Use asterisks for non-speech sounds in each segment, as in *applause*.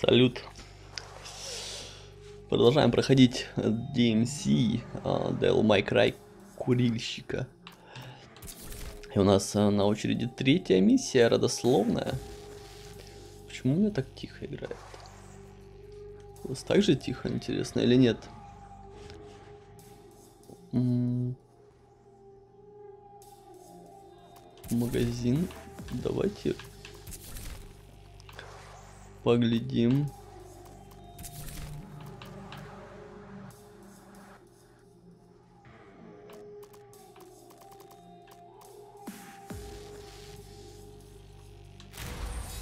Салют. Продолжаем проходить DMC а, Devil May Cry курильщика. И у нас а, на очереди третья миссия, родословная. Почему у меня так тихо играет? У вас так же тихо, интересно, или нет? М, Магазин. Давайте поглядим.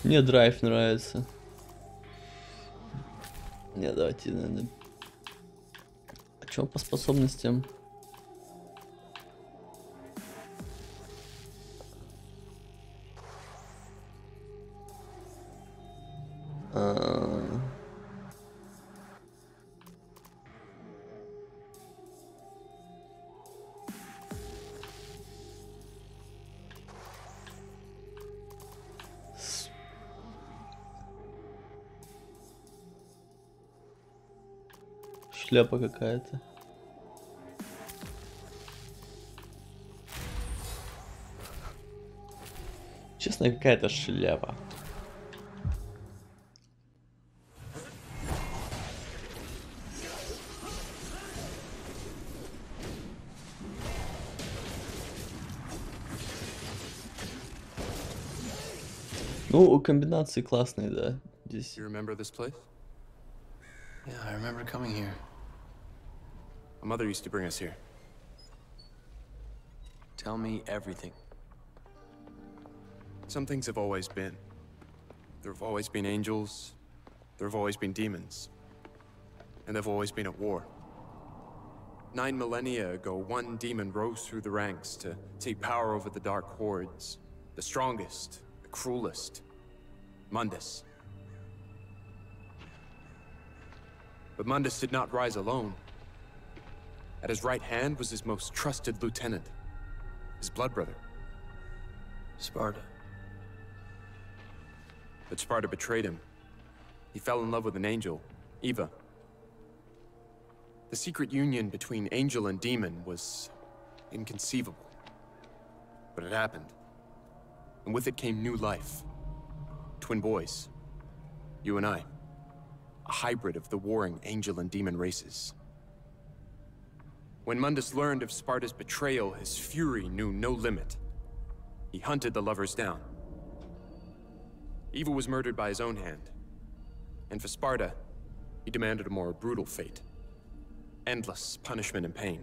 Мне драйв нравится. Не, давайте, наверное. А чё по способностям? Шляпа какая-то. Честно, какая-то шляпа. Ну, комбинации классные, да. Здесь. You remember this place? Yeah, I remember coming here. My mother used to bring us here. Tell me everything. Some things have always been. There have always been angels. There have always been demons. And they've always been at war. Nine millennia ago, one demon rose through the ranks to take power over the Dark Hordes. The strongest, the cruelest. Mundus. But Mundus did not rise alone. At his right hand was his most trusted lieutenant, his blood brother. Sparta. But Sparta betrayed him. He fell in love with an angel, Eva. The secret union between angel and demon was inconceivable. But it happened. And with it came new life. Twin boys. You and I. A hybrid of the warring angel and demon races. When Mundus learned of Sparta's betrayal, his fury knew no limit. He hunted the lovers down. Eva was murdered by his own hand. And for Sparta, he demanded a more brutal fate. Endless punishment and pain.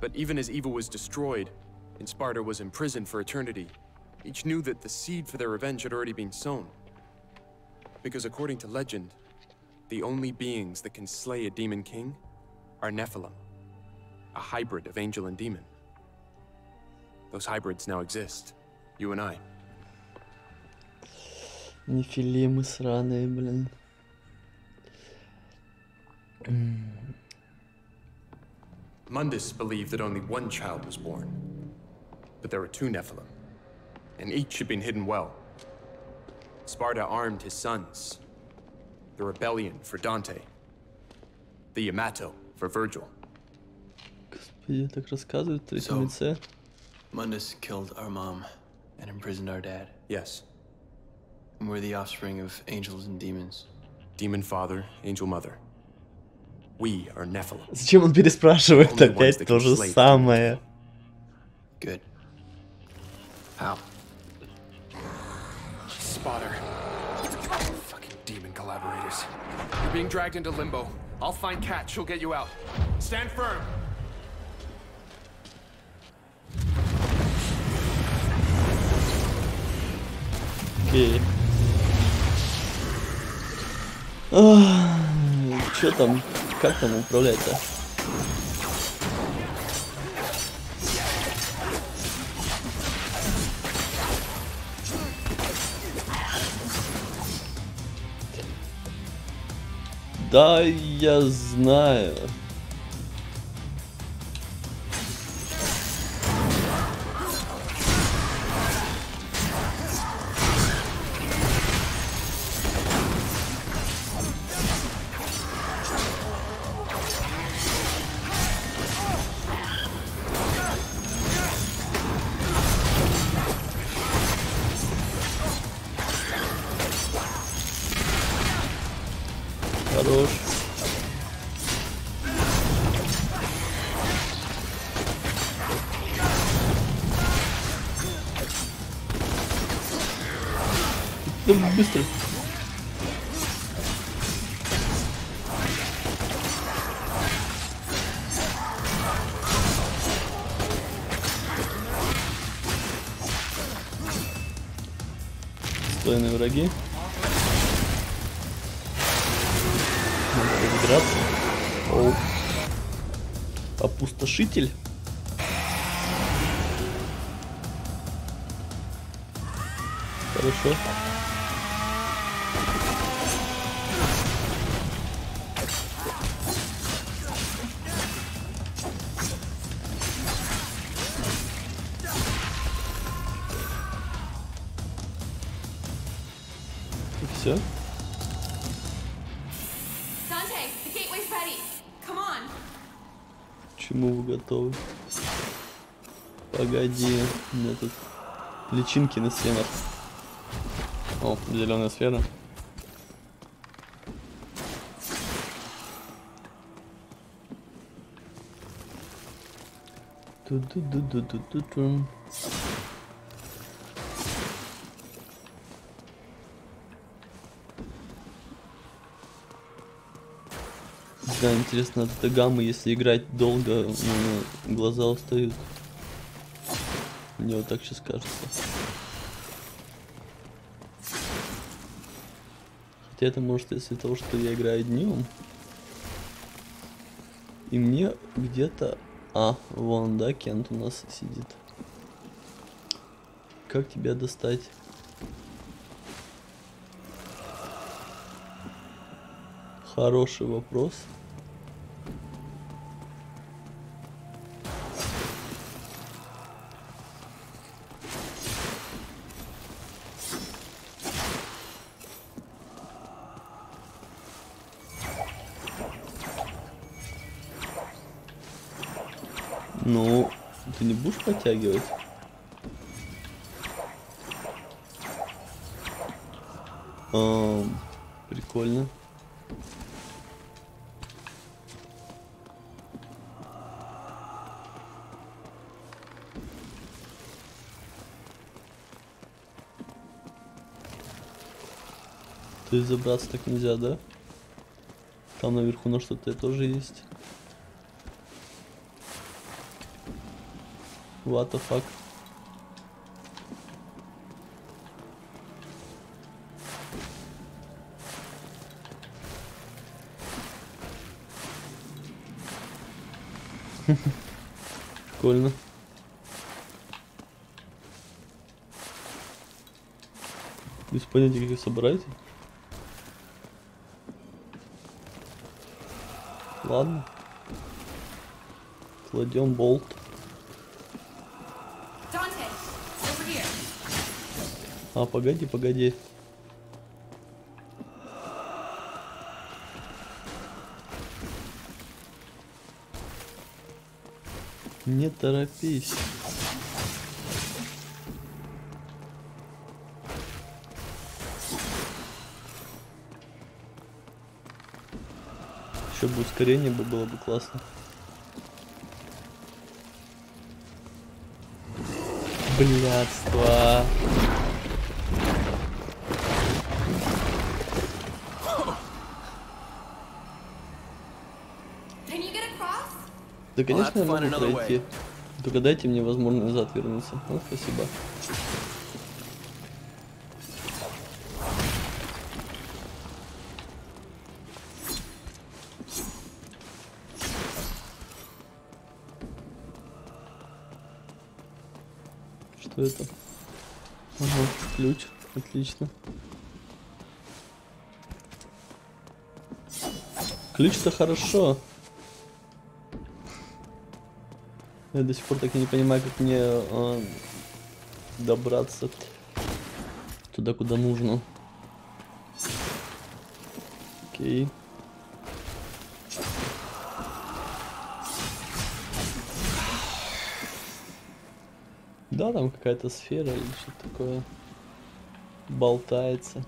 But even as Eva was destroyed, and Sparta was imprisoned for eternity, each knew that the seed for their revenge had already been sown. Because according to legend, the only beings that can slay a demon king are Nephilim, a hybrid of angel and demon. Those hybrids now exist, you and I. Нефилимы сраные, блин. Mundus believed that only one child was born. But there were two Nephilim, and each had been hidden well. Sparta armed his sons. The rebellion for Dante. The Yamato for Virgil. Господи, так рассказывают в третьем So- лице. Mundus killed our mom and imprisoned our dad. Yes, And we're the offspring of angels and demons. demon father, angel mother. We are Nephilim. Зачем он переспрашивает Only ones опять that то can же slay самое? Good. How? Spotter. Fucking demon collaborators. You're being dragged into limbo. I'll find Kat. She'll get you out. Stand firm. Окей. Че там? Как там управлять-то? Да, я знаю. Хорош. Да быстро. Стойные враги. Разыграться. Оу. Опустошитель. Хорошо. Погоди, у меня тут личинки на стенах. О, зеленая сфера. Ту-ду-ду-ду-ду-ду-ду. Да, интересно, от этой гаммы, если играть долго, глаза устают. Мне вот так сейчас кажется. Хотя это может из-за того, что я играю днем. И мне где-то... А, вон, да, Кент у нас сидит. Как тебя достать? Хороший вопрос. Подтягивать? Ам, прикольно. То есть забраться так нельзя, да? Там наверху на что-то тоже есть. What the fuck? *laughs* Прикольно. Без понятия, как их собрать. Ладно. Кладем болт. Dante, over here. А, погоди, погоди. Не торопись. Еще бы ускорение бы было бы классно. Блядство. Да, конечно, я могу пройти. Только дайте мне возможность назад вернуться. Ну, спасибо. Что это? Ага, ключ. Отлично. Ключ-то хорошо. Я до сих пор так и не понимаю, как мне э, добраться туда, куда нужно. Окей. Да, там какая-то сфера или что-то такое болтается.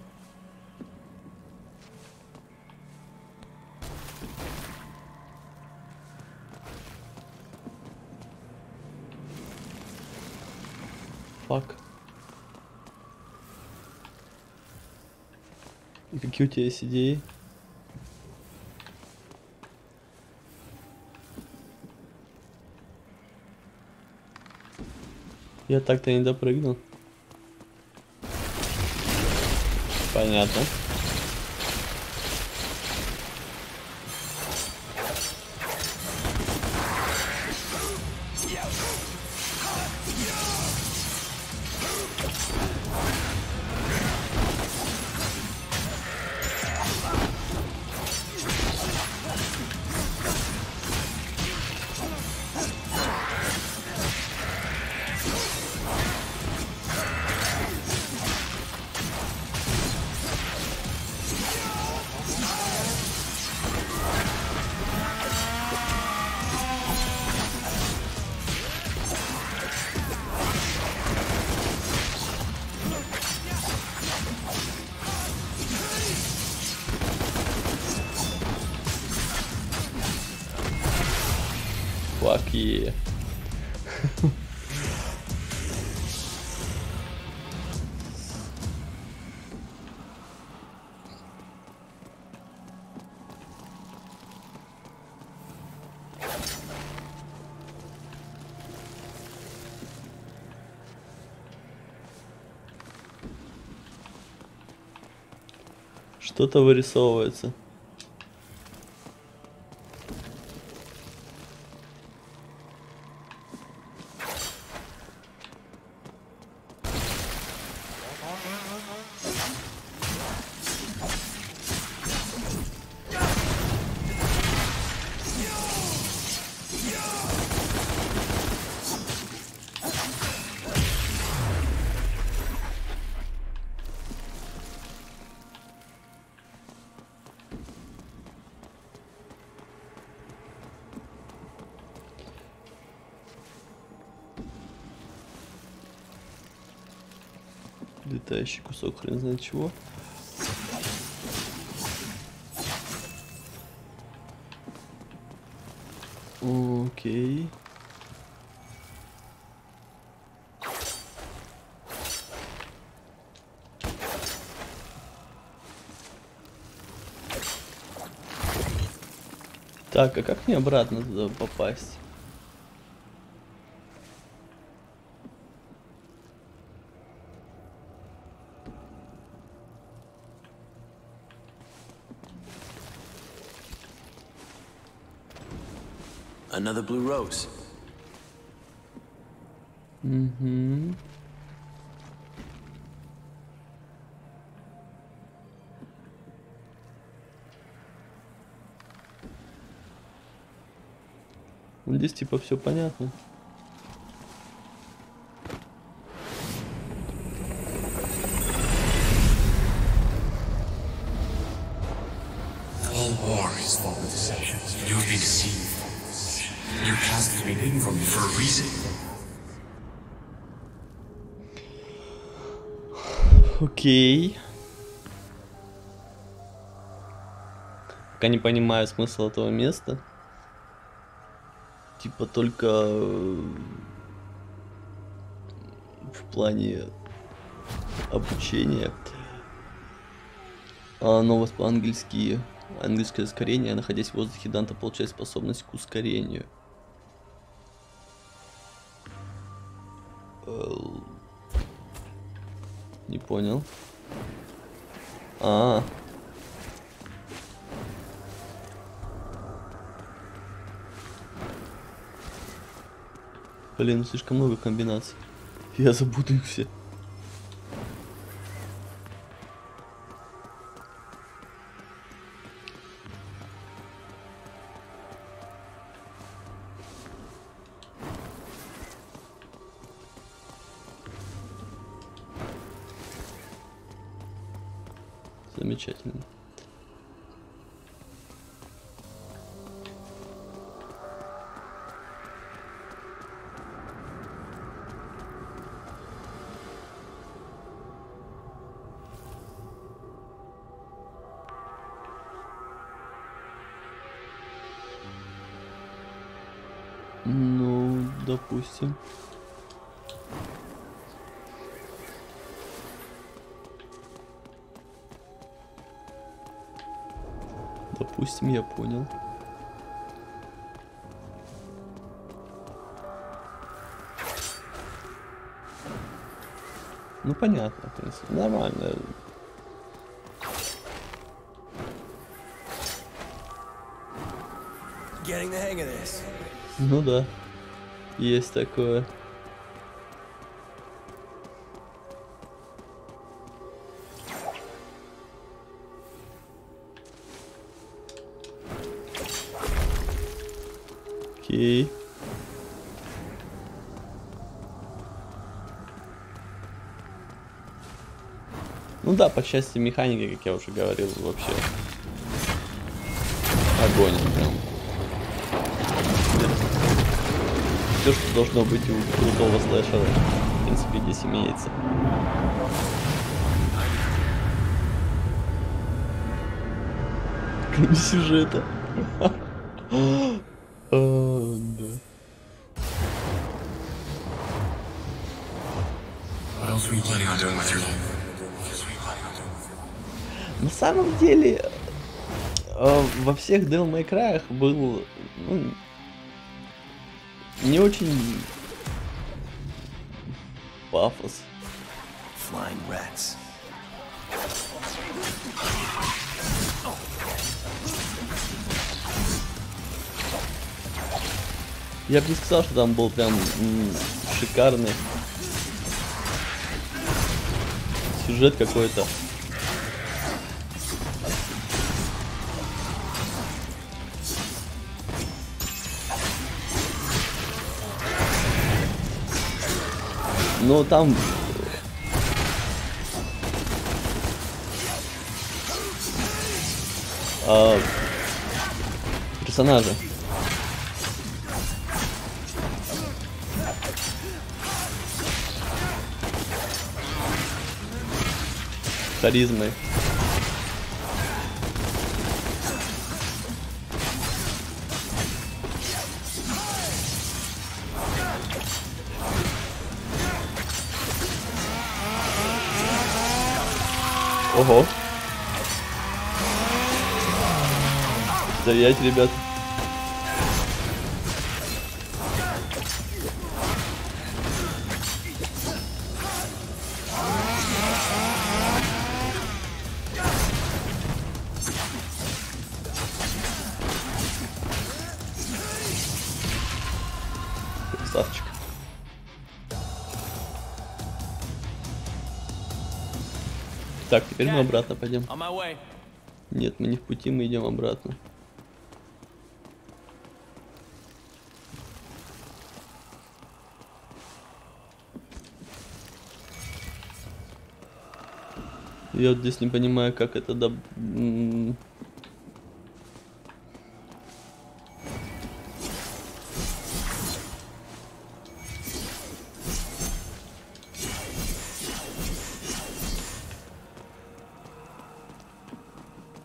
Есть идеи? Я так-то не допрыгнул. Понятно. Yeah. Что-то вырисовывается. Летающий кусок хрен знает чего. Окей. Так, а как мне обратно туда попасть? Another blue rose. Угу. Ну, Здесь типа все понятно. All war is fought with deception. You've been deceived. Окей. Пока не понимаю смысл этого места. Типа только э, в плане обучения. А, новость по-английски. Английское ускорение. Находясь в воздухе, Данта получает способность к ускорению. Не понял. А. Блин, ну слишком много комбинаций. Я забуду их все. Понял. Ну понятно, в принципе, нормально. Ну да, есть такое. Да, по части механики, как я уже говорил, вообще огонь прям. Все, что должно быть у крутого слэшера, в принципе, здесь имеется. Кроме сюжета. What else were you? На самом деле, э, во всех Devil May Cry был ну, не очень пафос. Flying rats. Я бы не сказал, что там был прям шикарный сюжет какой-то. Но там а, персонажи. Харизмой. Стоять, ребят. Красавчик. Так, теперь мы обратно пойдем. Нет, мы не в пути, мы идем обратно. Я вот здесь не понимаю, как это доб...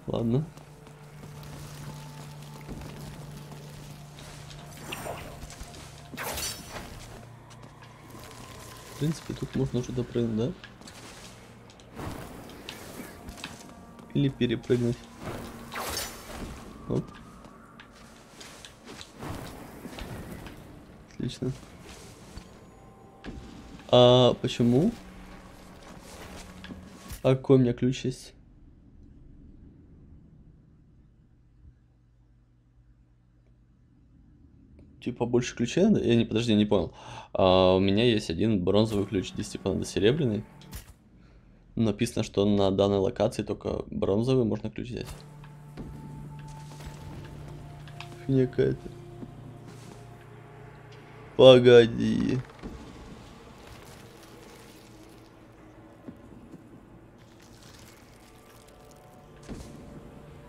Ладно. В принципе, тут можно уже допрыгнуть, да? Или перепрыгнуть. Оп. Отлично. А почему? А какой у меня ключ есть? Типа больше ключей надо? Я не, подожди, не понял. А, у меня есть один бронзовый ключ, здесь типа надо серебряный. Написано, что на данной локации только бронзовый можно ключ взять. Фигня какая-то. Погоди.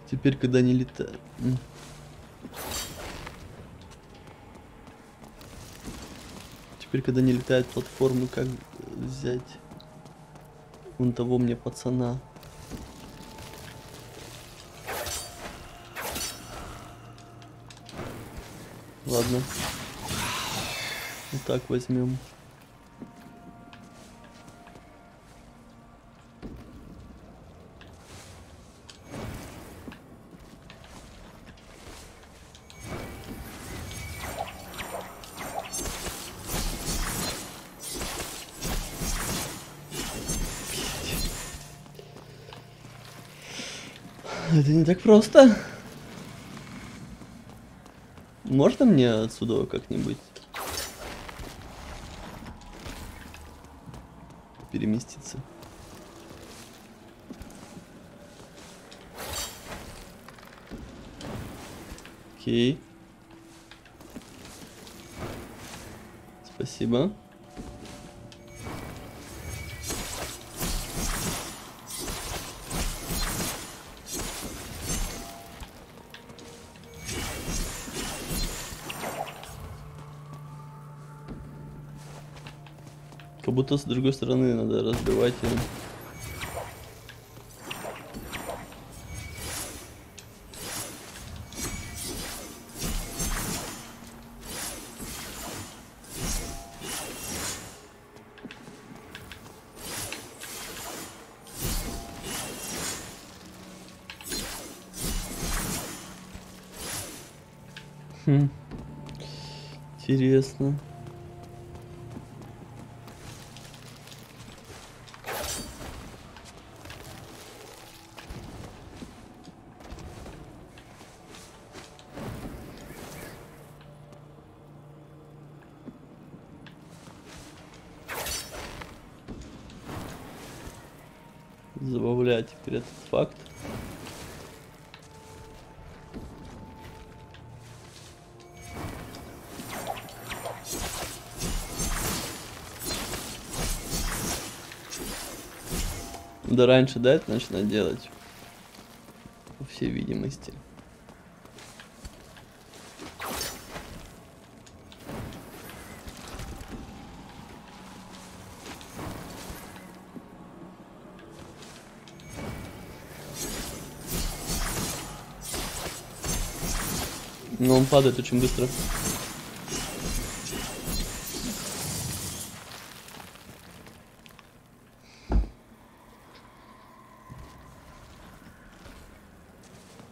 Теперь, когда не летает. Теперь, когда не летает платформы, как взять вон того мне пацана? Ладно. Вот так возьмем. Мне отсюда как-нибудь переместиться? Окей. Спасибо. Будто с другой стороны надо разбивать. Теперь этот факт. Да раньше, да, это начинать делать? По всей видимости. Он падает очень быстро.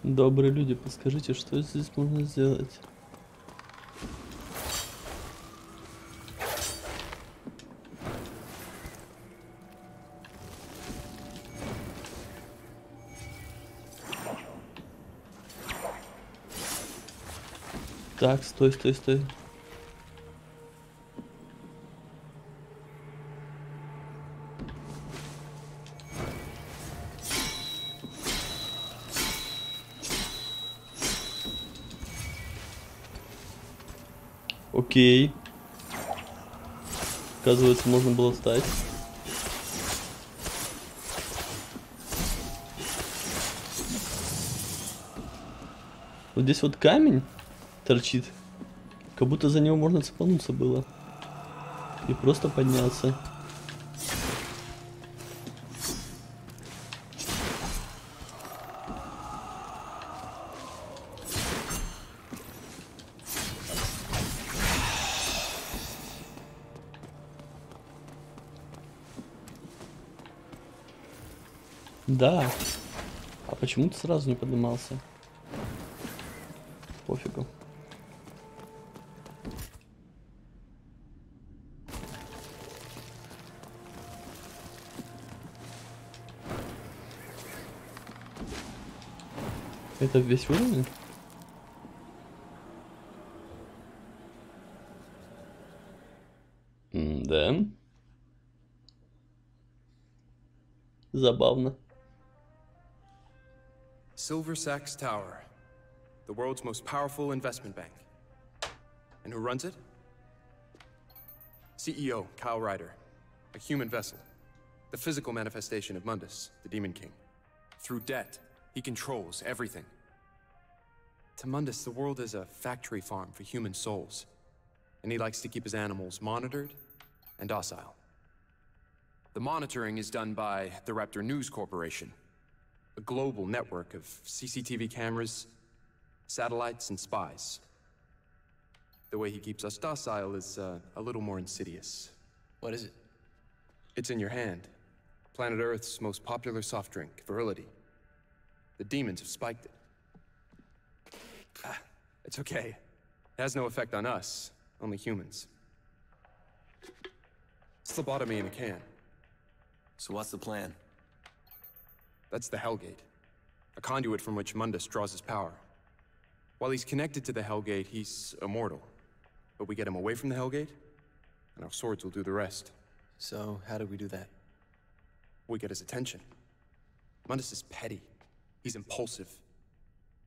Добрые люди, подскажите, что здесь можно сделать? Так, стой, стой, стой. Окей. Оказывается, можно было встать. Вот здесь вот камень торчит. Как будто за него можно цепануться было. И просто подняться. Да. А почему ты сразу не поднимался? Это весь уровень? Да. Забавно. Silver Sachs Tower, the world's most powerful investment bank. And who runs it? CEO Kyle Ryder, a human vessel, the physical manifestation of Mundus, the Demon King. Through debt, he controls everything. To Mundus, the world is a factory farm for human souls, and he likes to keep his animals monitored and docile. The monitoring is done by the Raptor News Corporation, a global network of CCTV cameras, satellites, and spies. The way he keeps us docile is uh, a little more insidious. What is it? It's in your hand. Planet Earth's most popular soft drink, Virility. The demons have spiked it. Ah, it's okay. It has no effect on us, only humans. Phlebotomy in a can. So what's the plan? That's the Hellgate. a conduit from which Mundus draws his power. While he's connected to the Hellgate, he's immortal. But we get him away from the Hellgate, and our swords will do the rest. So, how do we do that? We get his attention. Mundus is petty. He's impulsive.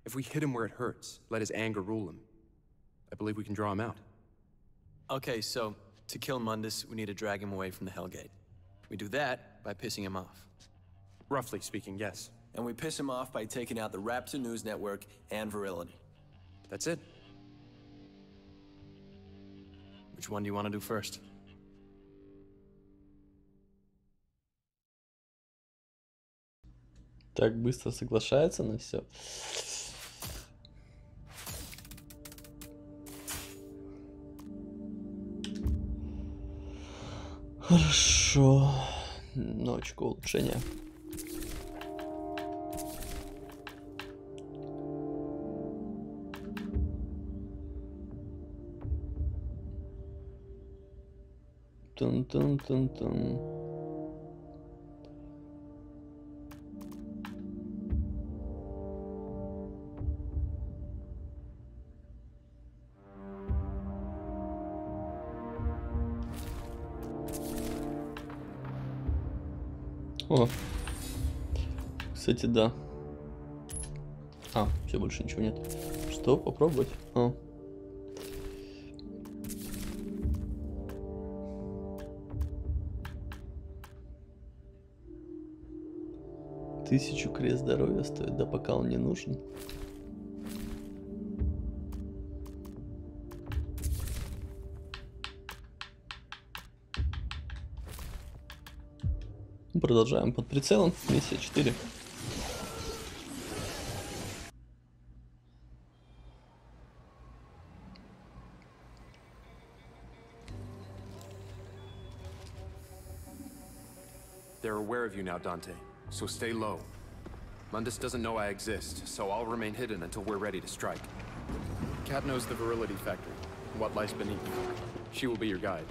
If we hit him where it hurts, let his anger rule him, I believe we can draw him out. Okay, so to kill Mundus, we need to drag him away from the Hellgate. We do that by pissing him off. Roughly speaking, yes. And we piss him off by taking out the Raptor News Network and Virility. That's it. Which one do you want to do first? Так быстро соглашается на все. Хорошо. Очко улучшения. Тун-тун-тун-тун. О. Кстати, да. А, все, больше ничего нет. Что, попробовать? А. Тысячу крест здоровья стоит, да пока он не нужен. Продолжаем под прицелом. Миссия 4. They're aware of you now, Dante, so stay low. Mundus doesn't know I exist, so I'll remain hidden until we're ready to strike. Cat knows the virility factory, and what lies beneath. She will be your guide.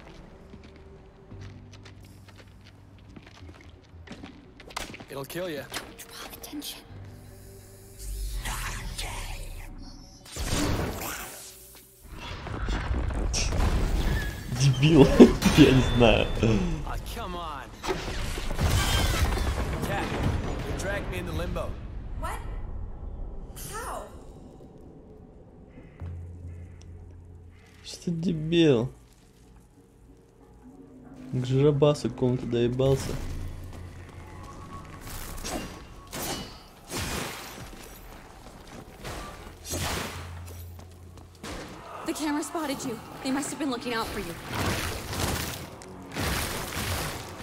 It'll kill you. Draw attention. Дебил. Я не знаю. Ah? Что дебил? К жиробасу какому-то доебался. for you.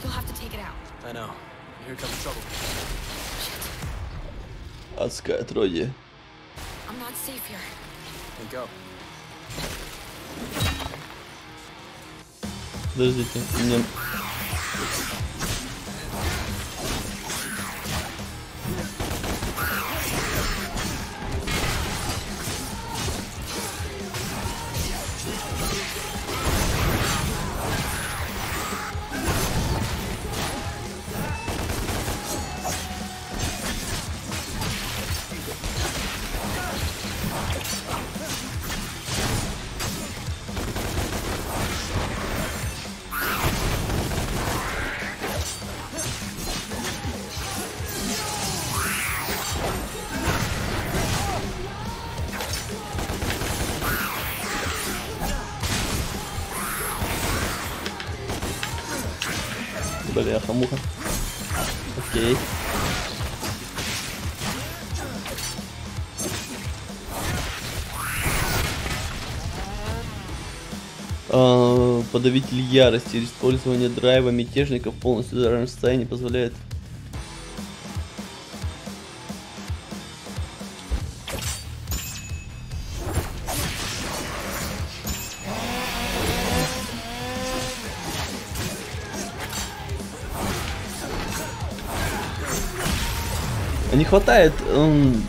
You'll have to take it out. I know. Here comes trouble. Адское отродье. I'm not safe here. Then go. Подождите, у Подавитель ярости. Использование драйва мятежников полностью в зараженном состоянии позволяет Не хватает эм,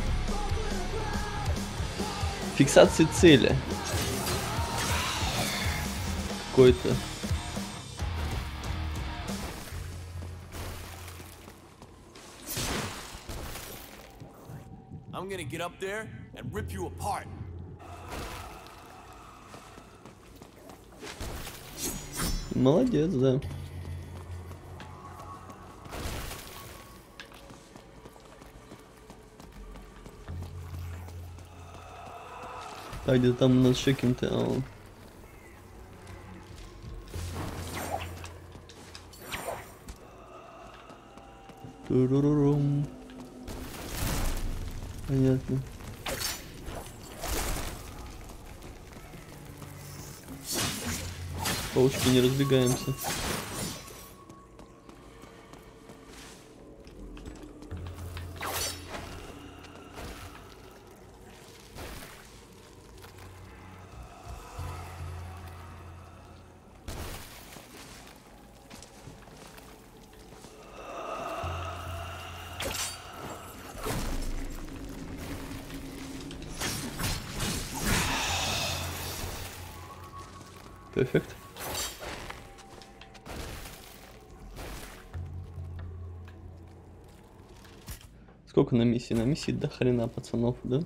фиксации цели. Какой-то. I'm gonna get up there and rip you apart. Молодец, да. Так, где там у нас еще каким-то... Турурурум. Понятно. Паучки, не разбегаемся. На миссии? На миссии до хрена пацанов, да?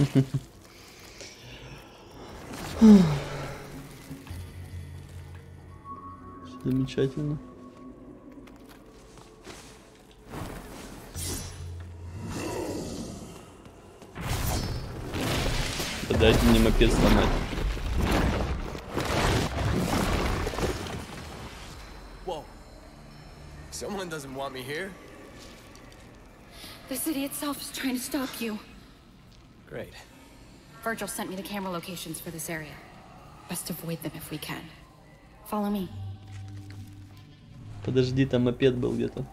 *laughs* Замечательно. Дайте мне мопед сломать. Whoa. Someone doesn't want me here? The city itself is trying to stop you. Great. Virgil sent me the camera locations for this area. Best avoid them if we can. Follow me. Подожди, там мопед был где-то.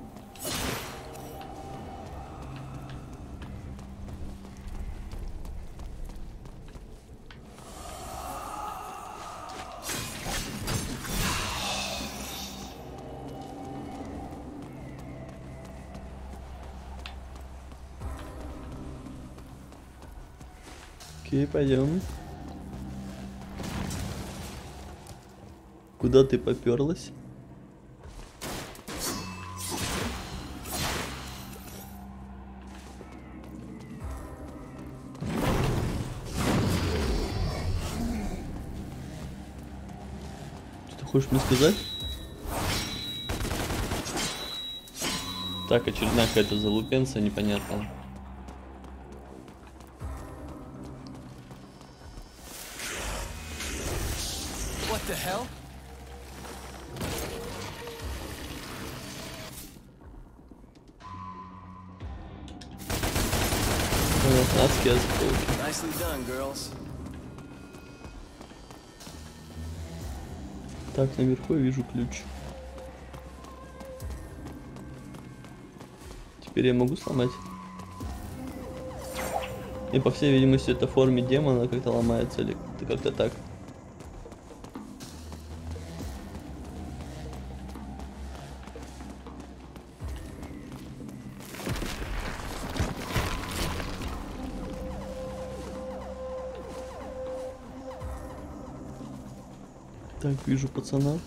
Пойдем. Куда ты поперлась? Что хочешь мне сказать? Так, очередная какая-то залупенца непонятная. Адские осколки. Nicely done, girls. Так, наверху я вижу ключ. Теперь я могу сломать. И по всей видимости это в форме демона как-то ломается или как-то так. Вижу пацана.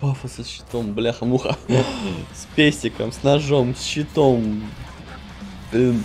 Пафоса с щитом, бляха-муха. *laughs* С пестиком, с ножом, с щитом. Блин.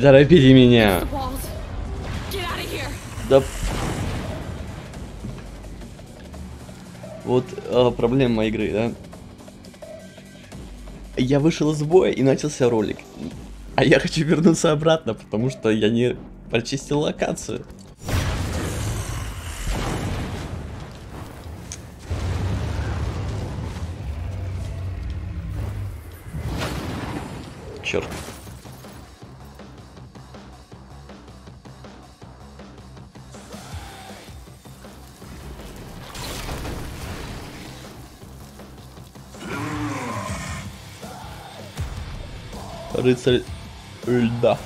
Не торопите меня. Да. Вот а, проблема игры, да? Я вышел из боя и начался ролик. А я хочу вернуться обратно, потому что я не прочистил локацию. till udda.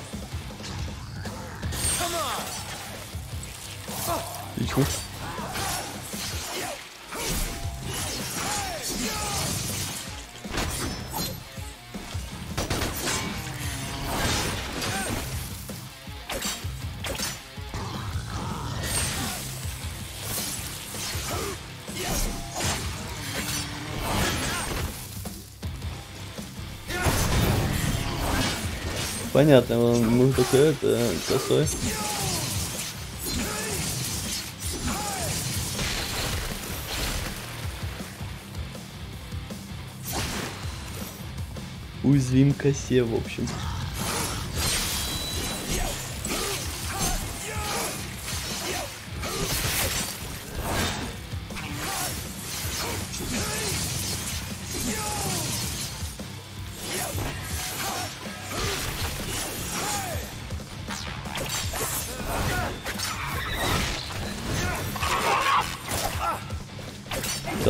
Понятно, он мы только это косой. Уязвим косе, в общем.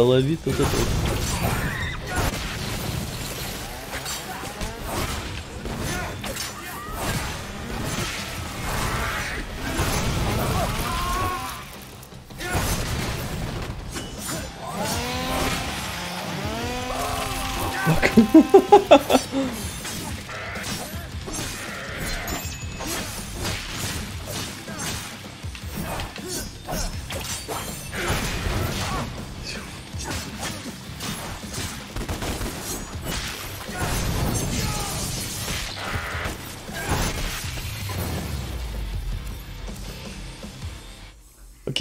Да лови тут это вот.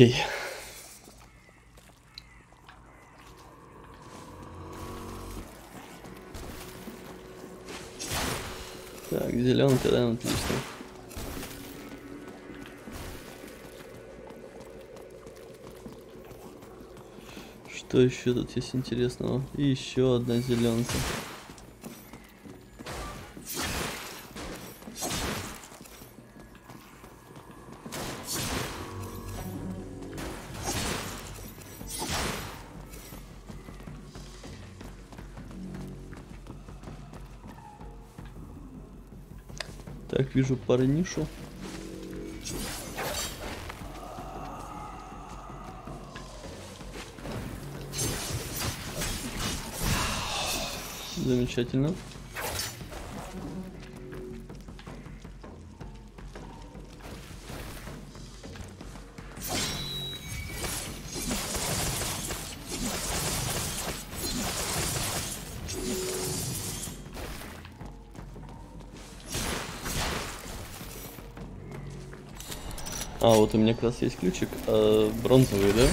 Окей. Так, зеленка, да, отлично. Что еще тут есть интересного? И еще одна зеленка. Вижу парнишу. Замечательно. У меня как раз есть ключик. э, бронзовый, да?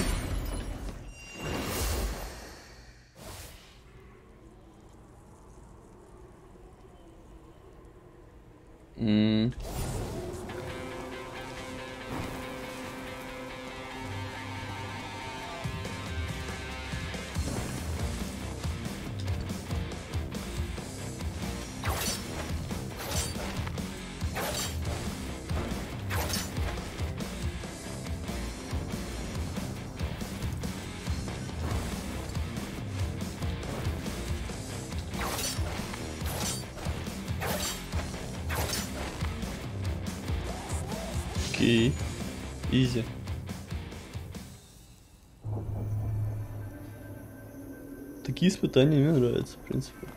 Такие испытания мне нравятся, в принципе.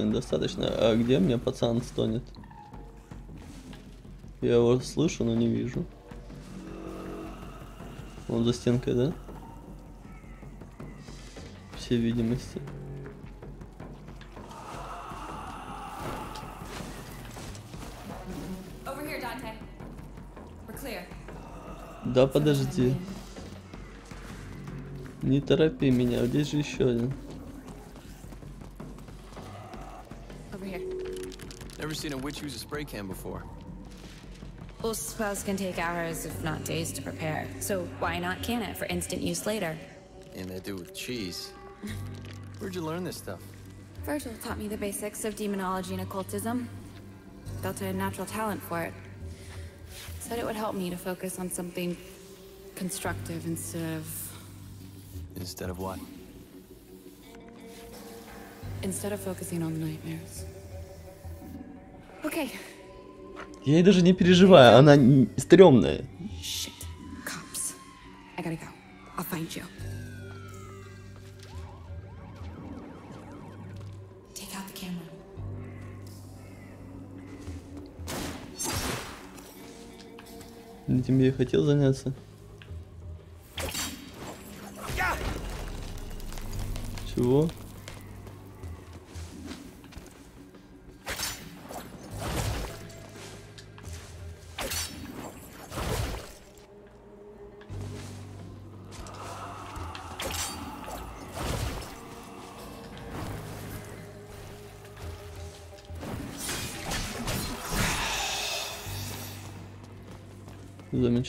Что недостаточно. А где мне пацан стонет? Я его слышу, но не вижу. Он за стенкой, да? Все видимости. Да подожди. Не торопи меня, здесь же еще один. Seen a witch use a spray can before. Well, spells can take hours, if not days, to prepare. So why not can it for instant use later? And they do with cheese. *laughs* Where'd you learn this stuff? Virgil taught me the basics of demonology and occultism. Felt I had natural talent for it. Said it would help me to focus on something constructive instead of Instead of what? instead of focusing on the nightmares. Я ей даже не переживаю, она стрёмная. Shit. Cops. I gotta go. I'll find you. Take out the camera. Этим я и хотел заняться. Чего?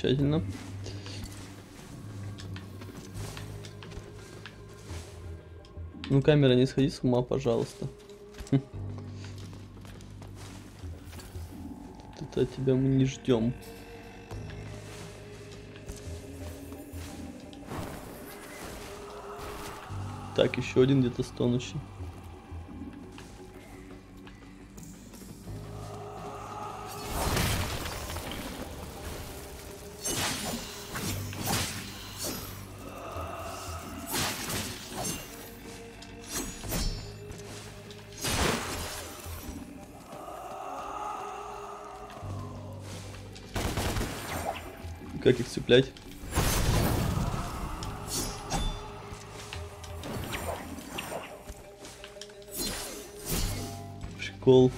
Замечательно. Ну, камера, не сходи с ума, пожалуйста. *laughs* Это тебя мы не ждем. Так, еще один где-то стонущий. Цеплять? Прикол.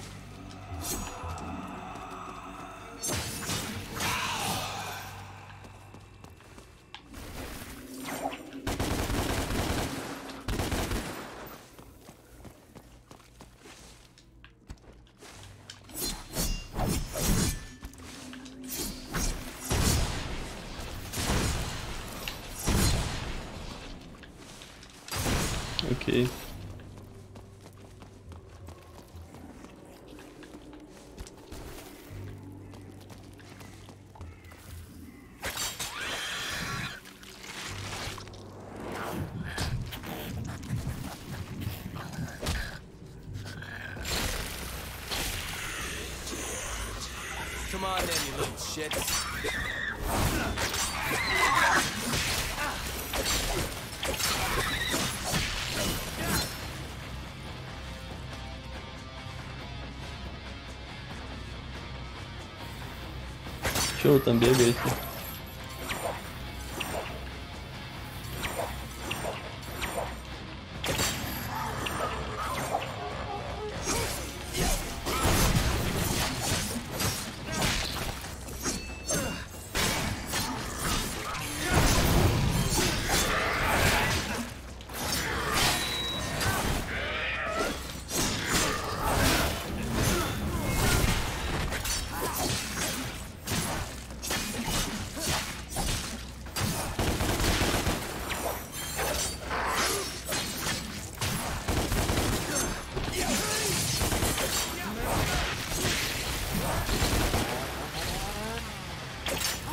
Че вы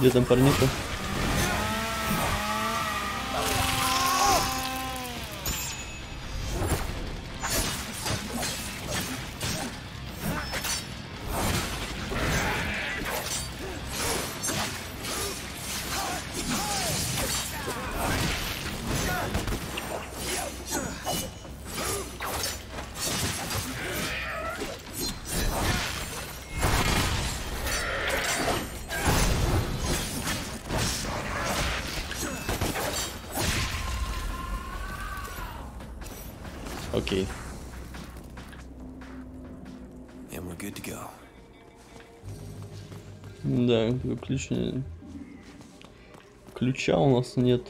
Где там парниша? Да, ключ... не- Ключа у нас нет.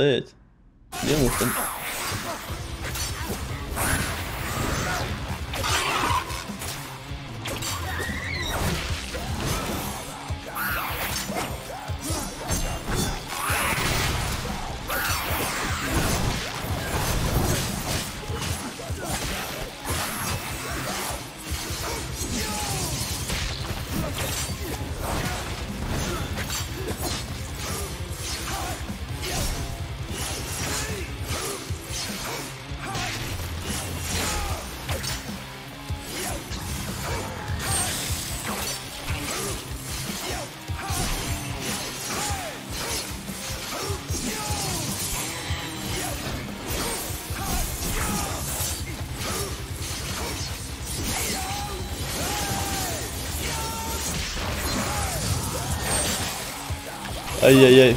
Стоять. Aïe aïe aïe.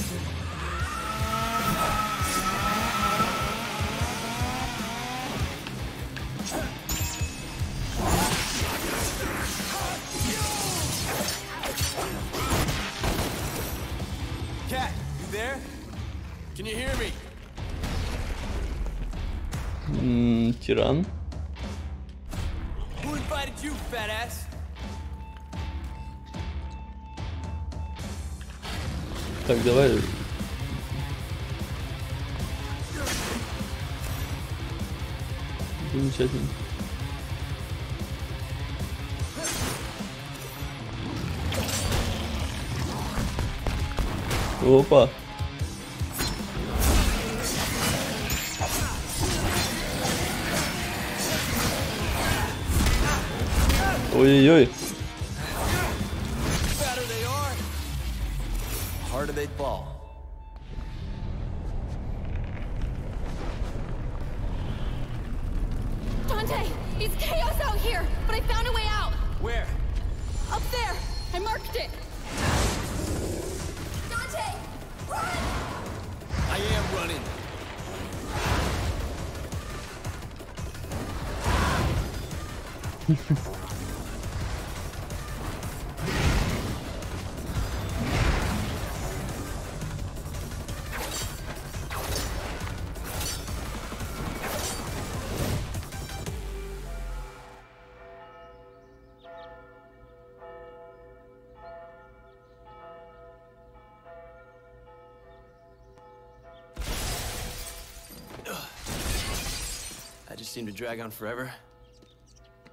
drag on forever.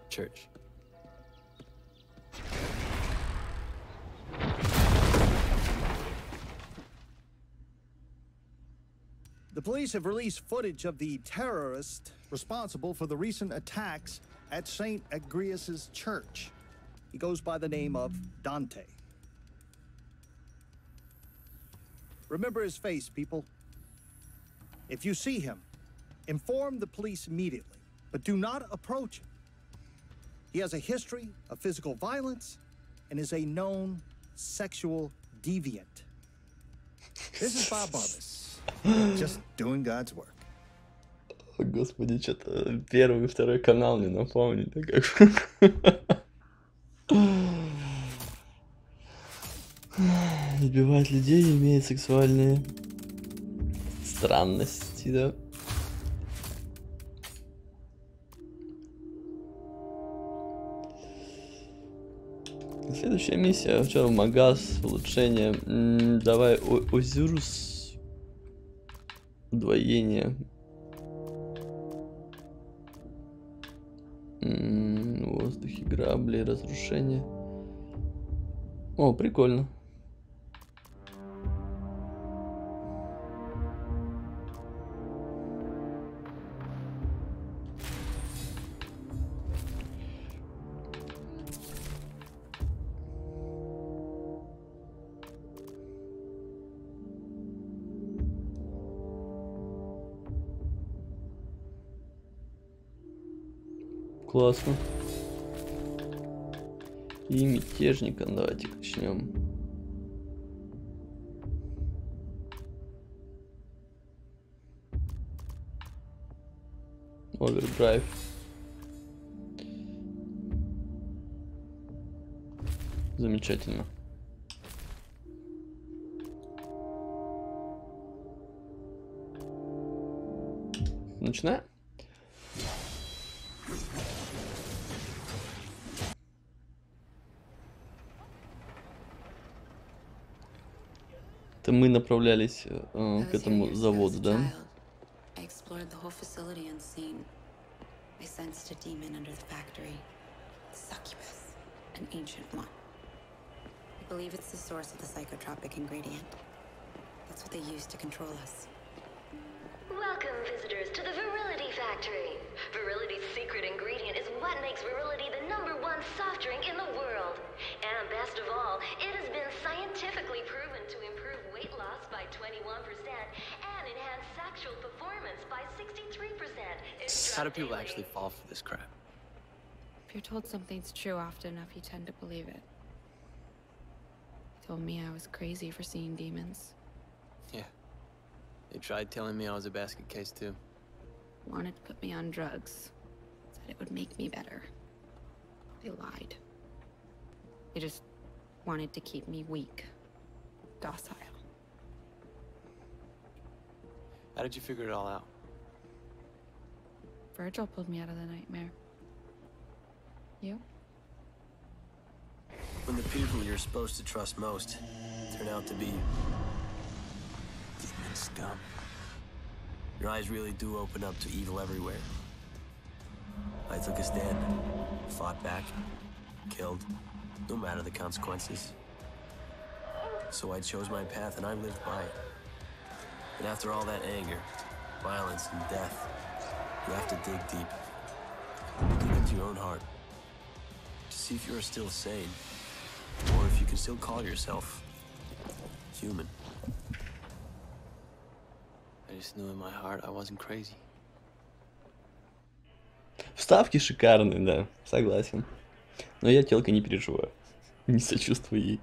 Church. The police have released footage of the terrorist responsible for the recent attacks at St. Agrius' church. He goes by the name of Dante. Remember his face, people. If you see him, inform the police immediately, but do not approach him. He has a history of physical violence and is a known sexual deviant. This is Bob Barbas, just doing God's work. Господи, что-то первый и второй канал мне напомнили. Как... Избивать людей имеет сексуальные странности, да? Следующая миссия. В магаз. Улучшение. М, давай О- Озюрус. Удвоение. М, воздухе грабли, разрушение. О, прикольно. Классно. И мятежника давайте начнем. Овердрайв. Замечательно. Начинаем? Это мы направлялись э, I к was here этому years ago as заводу, a да? child. I explored the whole facility unseen. I sensed a demon under the factory. Succubus. An ancient one. I believe it's the source of the psychotropic ingredient. That's what they use to control us. Welcome, visitors, to the Virility Factory. Virility's secret ingredient is what makes Virility the number one soft drink in the world. And best of all, it has been scientifically proven to improve weight loss by 21% and enhance sexual performance by 63%. How do people daily. actually fall for this crap? If you're told something's true often enough, you tend to believe it. They told me I was crazy for seeing demons. Yeah. They tried telling me I was a basket case too. Wanted to put me on drugs. Said it would make me better. They lied. They just wanted to keep me weak. Docile. How did you figure it all out? Virgil pulled me out of the nightmare. You? When the people you're supposed to trust most turn out to be demon scum. Your eyes really do open up to evil everywhere. I took a stand, fought back, killed, no matter the consequences. So I chose my path and I lived by it. And after all that anger, violence, and death, you have to dig deep. Dig into your own heart. To see if you're still sane. Or if you can still call yourself human. I just knew in my heart I wasn't crazy. Вставки шикарные, да, согласен. Но я телка не переживаю. Не сочувствую ей.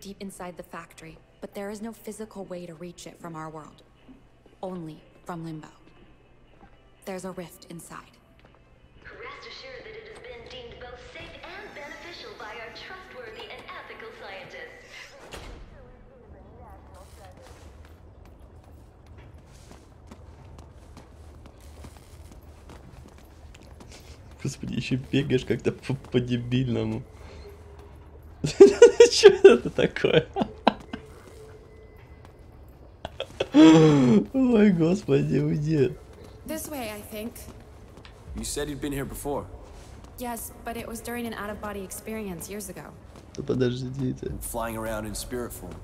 deep inside the factory, but there is no physical way to reach it from our world. Only from Limbo. There's a rift inside. Rest assured that it has been deemed both safe and beneficial by our trustworthy and ethical scientists. Господи, еще бегаешь как-то по- *laughs* по-дебильному. Что это такое? Ой, *laughs* господи, уйди. This way, I think. You said you'd been here before. Yes, but it was during an out of body experience years ago. Да подождите. Flying around in spirit form.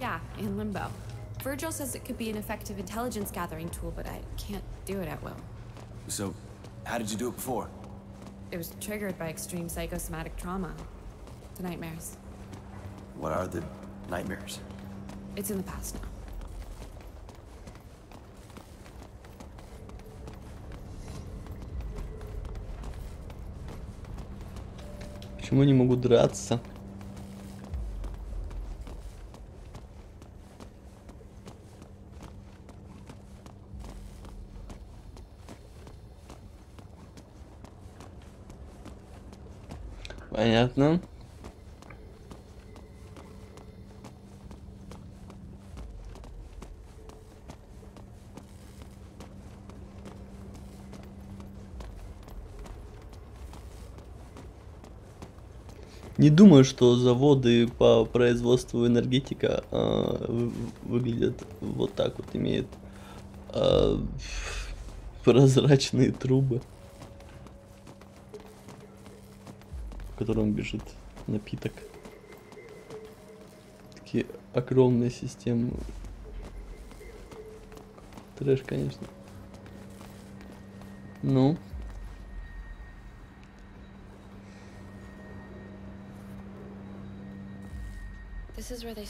Yeah, in limbo. Virgil says it could be an effective intelligence gathering tool, but I can't do it at will. So, how did you do it before? It was triggered by extreme psychosomatic trauma. The nightmares. What are the nightmares? It's in the past now. Почему не могу драться? Понятно. Не думаю, что заводы по производству энергетика вы- выглядят вот так вот, имеют а, прозрачные трубы, в котором бежит напиток. Такие огромные системы. Трэш, конечно. Ну,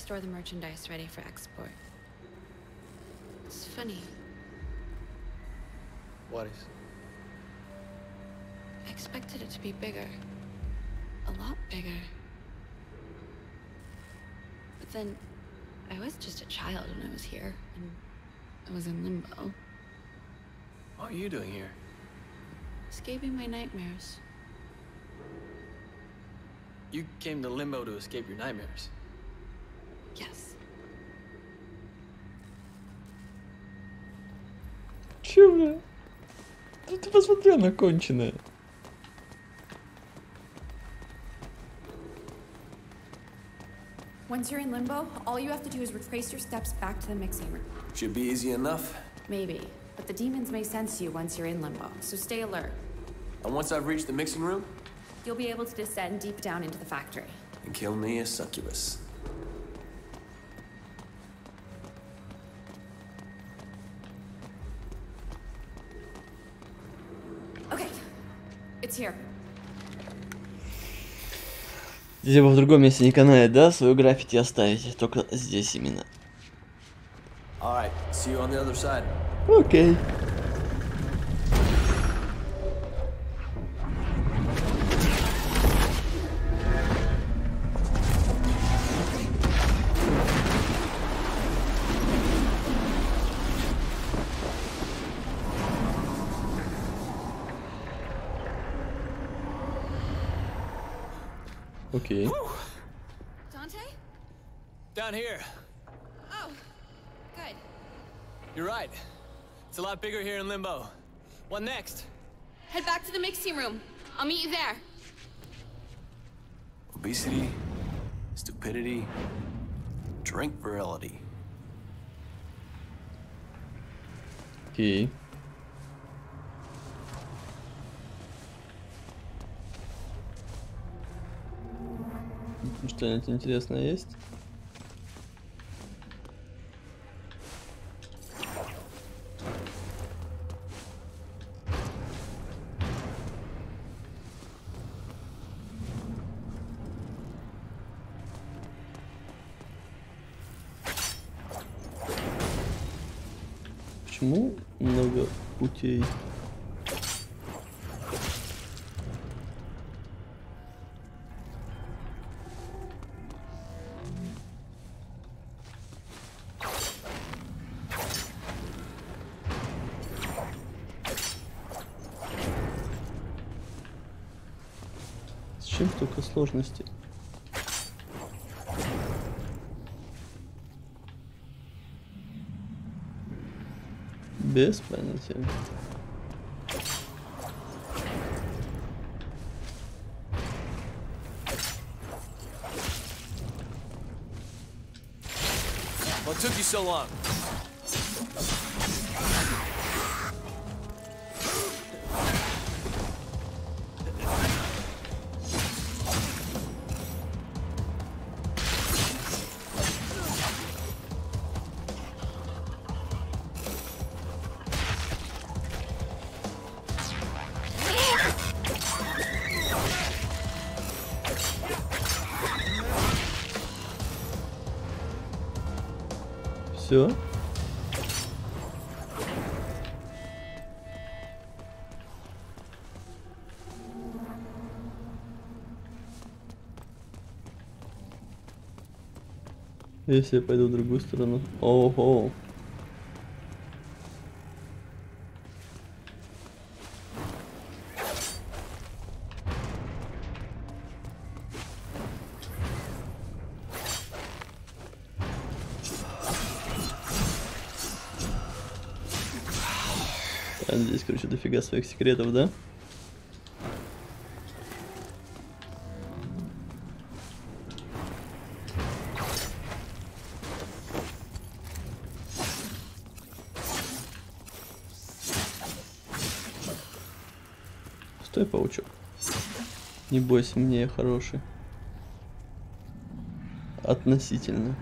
store the merchandise ready for export. It's funny. What is? I expected it to be bigger. A lot bigger. But then, I was just a child when I was here, and I was in limbo, What are you doing here? escaping my nightmares. You came to Limbo to escape your nightmares. Yes. Чё, бля? Ты, ты посмотри, она конченая. Once you're in limbo, all you have to do is retrace your steps back to the mixing room. Should be easy enough. Maybe, but the demons may sense you once you're in limbo, so stay alert. And once I've reached the mixing room, You'll be able to descend deep down into the factory. and kill me a succubus. Здесь бы в другом месте не канает, да, свою граффити оставить, только здесь именно. Окей. Окей. lot bigger here in Limbo. What next? Head back to the mixing room. I'll meet you there. Obesity, stupidity, drink virility. Окей. Что-нибудь интересное есть? What took you so long? Если я пойду в другую сторону. Ого. А здесь, короче, дофига своих секретов, да? Стой, паучок. Не бойся, мне я хороший. Относительно.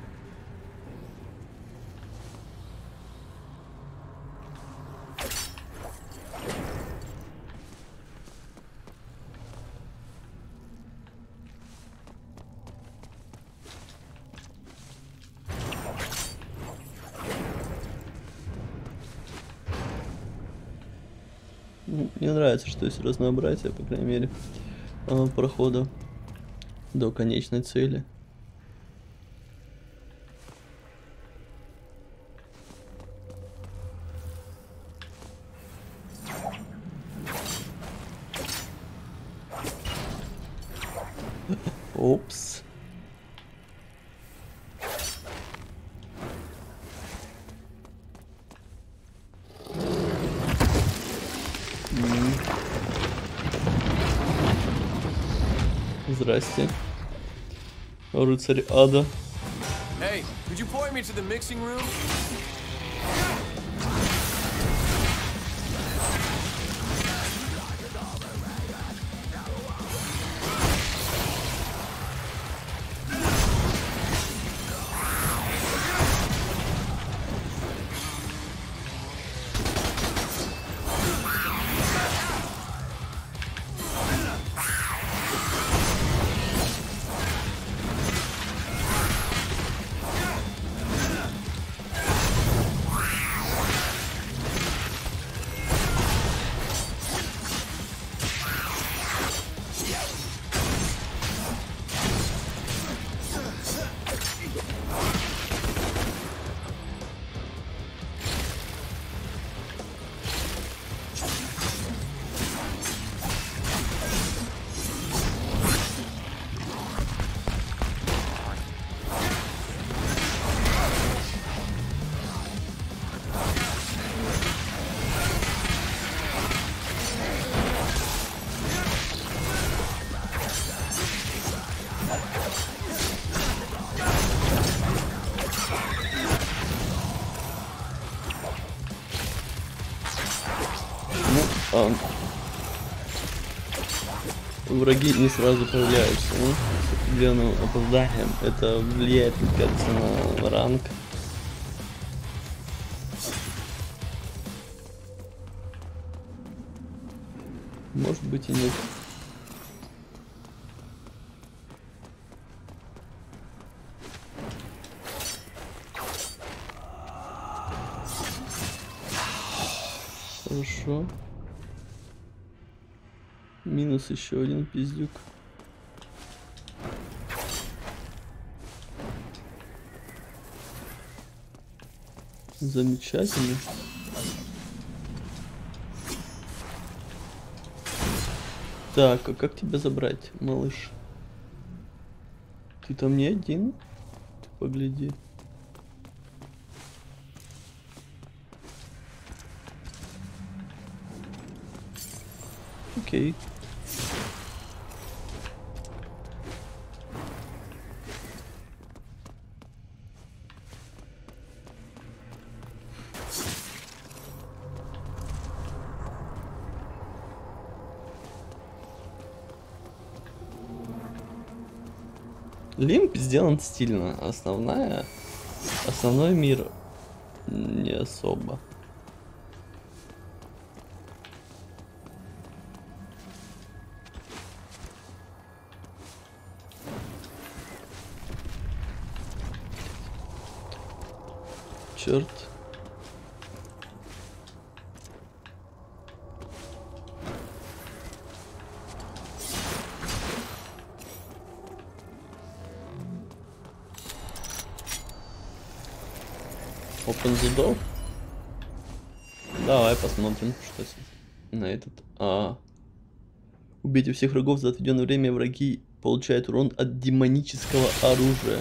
Ну, Что есть разнообразие, по крайней мере, а, прохода до конечной цели. route to the other. Hey, could you point me to the mixing room? Враги не сразу появляются, ну, с определенным опозданием. Это влияет, мне кажется, на ранг. Может быть и нет. Хорошо. Минус еще один пиздюк. Замечательно. Так, а как тебя забрать, малыш? Ты там не один? Ты погляди. Окей. Лимп сделан стильно. Основная... Основной мир не особо. черт. The door. Давай посмотрим, что на этот. А. Убейте всех врагов за отведенное время. Враги получают урон от демонического оружия.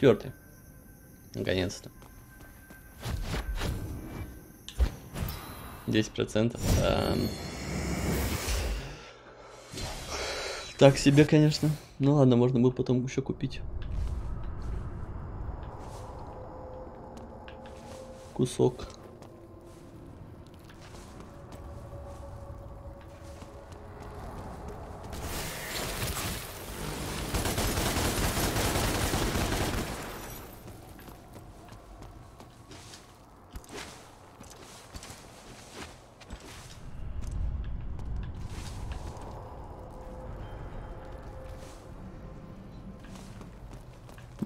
Четвертый. Наконец-то. 10 процентов. Так себе, конечно. Ну ладно, можно было потом еще купить. Кусок.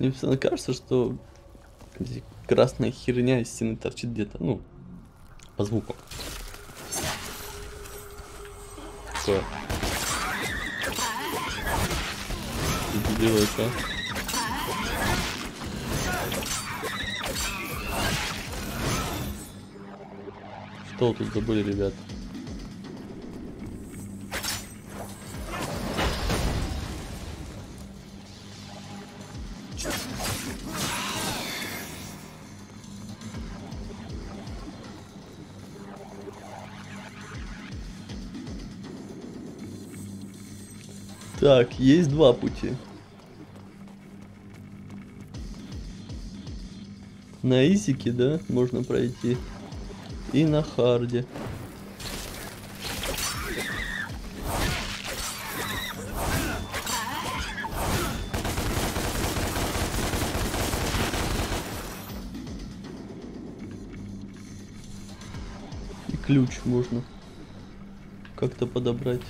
Мне постоянно кажется, что красная херня из стены торчит где-то, ну, по звуку. Что? Ты делаешь, а? Что тут забыли, ребят? Так, есть два пути. На изике, да, можно пройти. И на харде. И ключ можно как-то подобрать.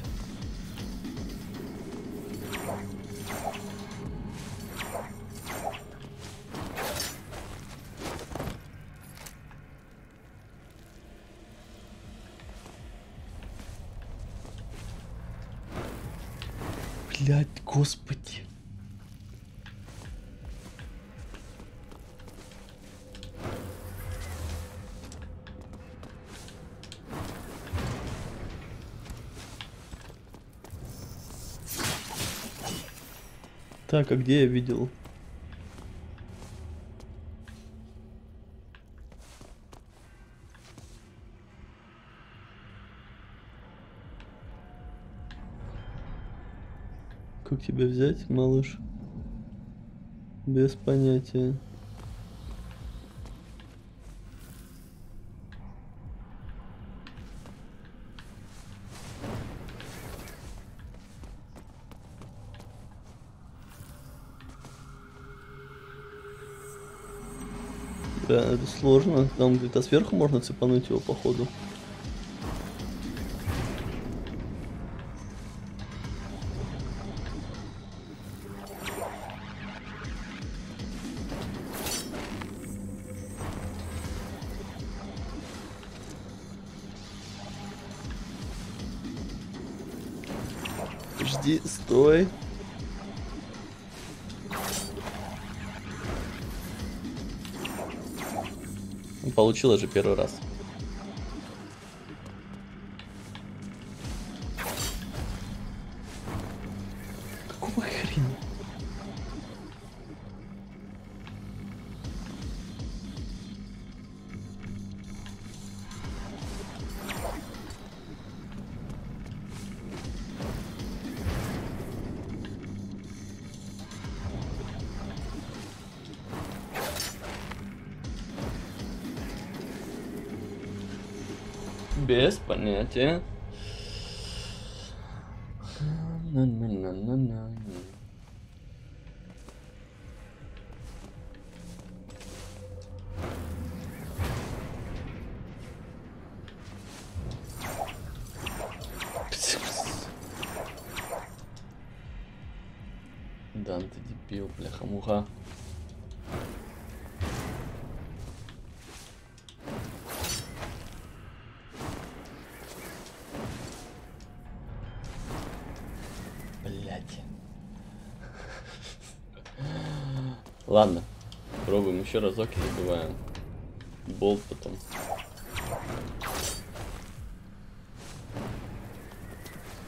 Так, а где я видел? Как тебя взять, малыш? Без понятия. Сложно. Там где-то сверху можно цепануть его, походу. Жди, стой. Получила же первый раз. Понятия. Еще разок и забиваем. Болт потом.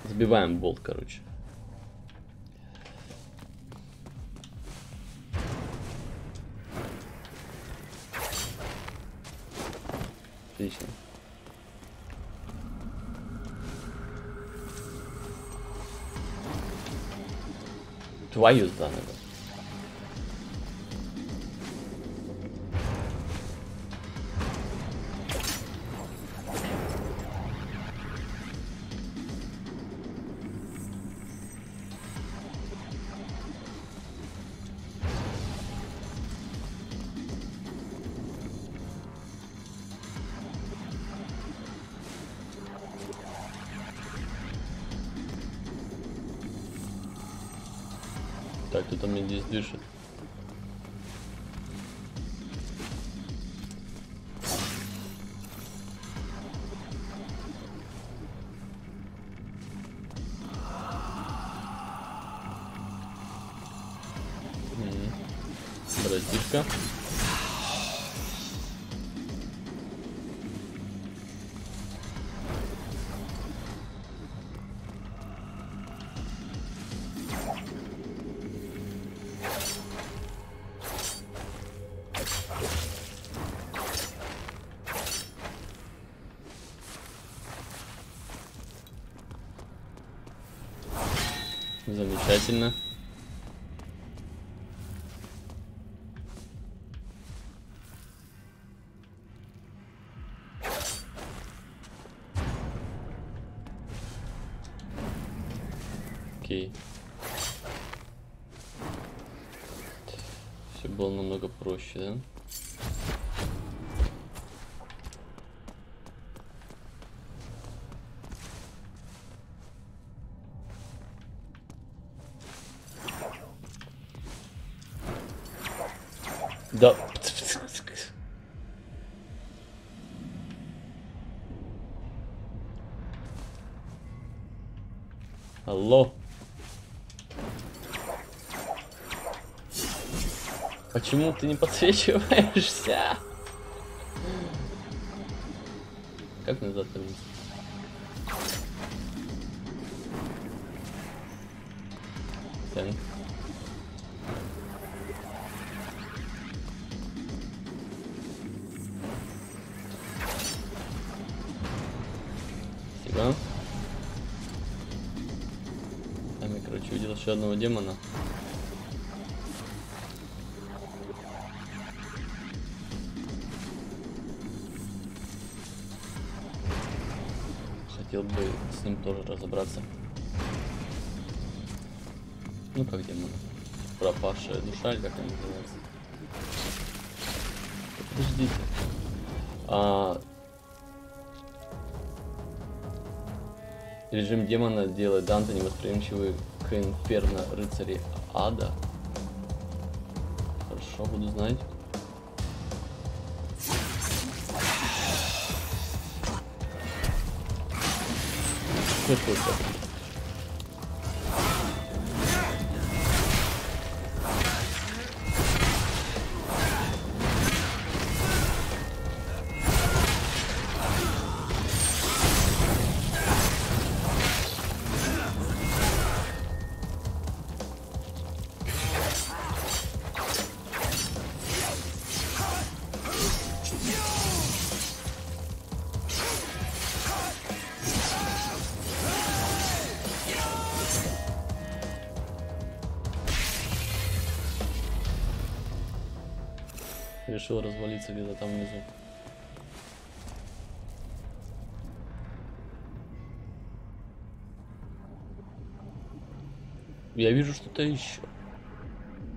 Забиваем болт, короче. Отлично. Твою за Братишка. Замечательно. Почему ты не подсвечиваешься? Как назад вернуться? Так. Спасибо. Там я, короче, увидел еще одного демона. Тоже разобраться. Ну как демон? Пропавшая душа, или как она называется? Подождите. А, Режим демона делает Данте невосприимчивый к инферно рыцари ада. Хорошо, буду знать. Что решил развалиться где-то там внизу. Я вижу что-то еще.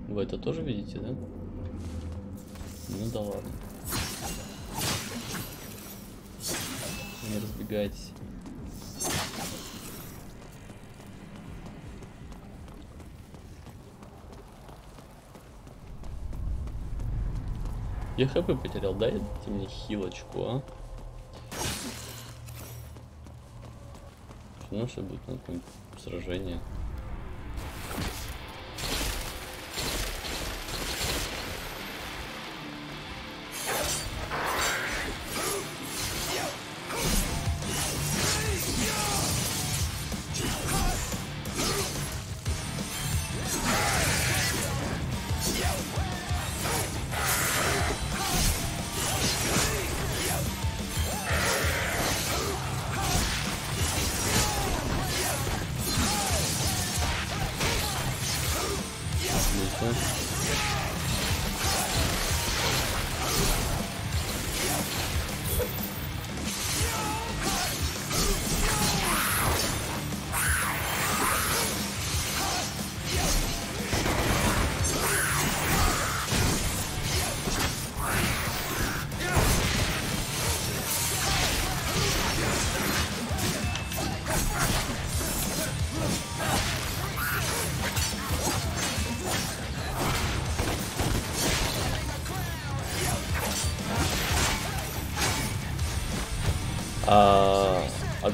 Вы это тоже видите, да? Ну да ладно. Не разбегайтесь. Я хп потерял, дайте мне хилочку, а? Ну, все будет на какое-нибудь сражение.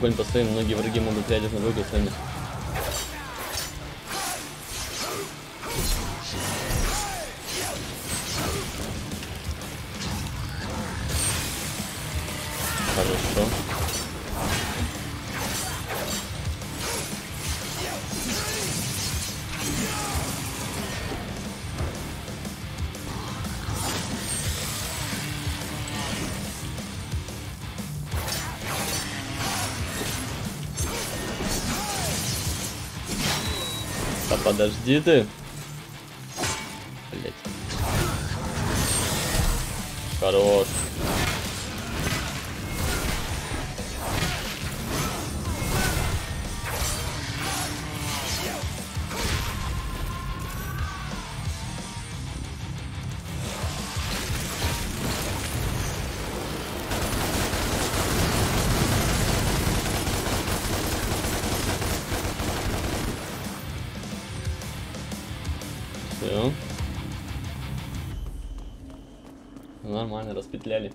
Огонь поставим, многие враги могут ядерно выиграть сами. Подожди ты. Нормально, распетляли.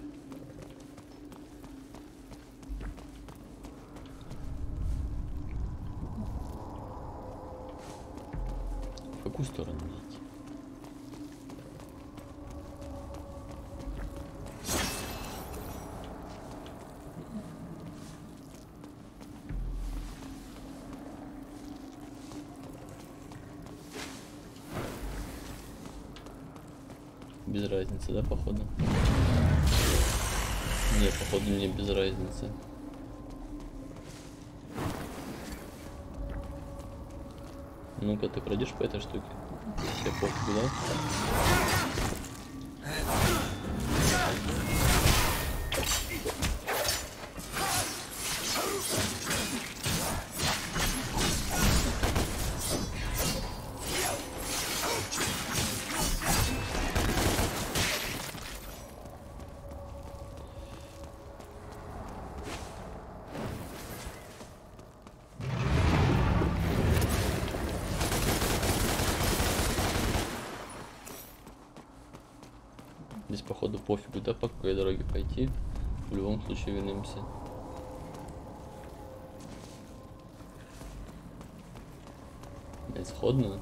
В какую сторону идти? Без разницы, да, походу? Не, походу мне без разницы. Ну-ка, ты пройдешь по этой штуке? Тебе пофиг, да? Случае вернемся. Исходно.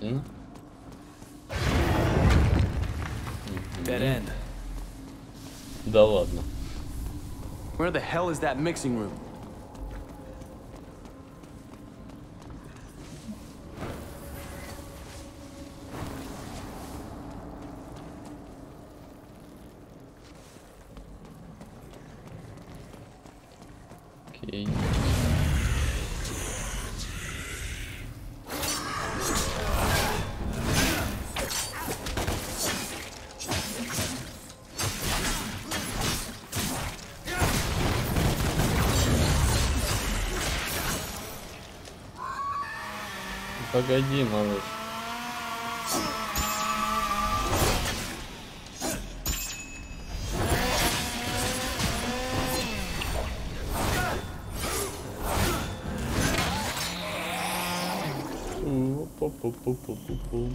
Замечательно. Dead end. Да ладно. Where the hell is that mixing room? Погоди, малыш. Фу, пу-пу-пу-пу-пу-пу.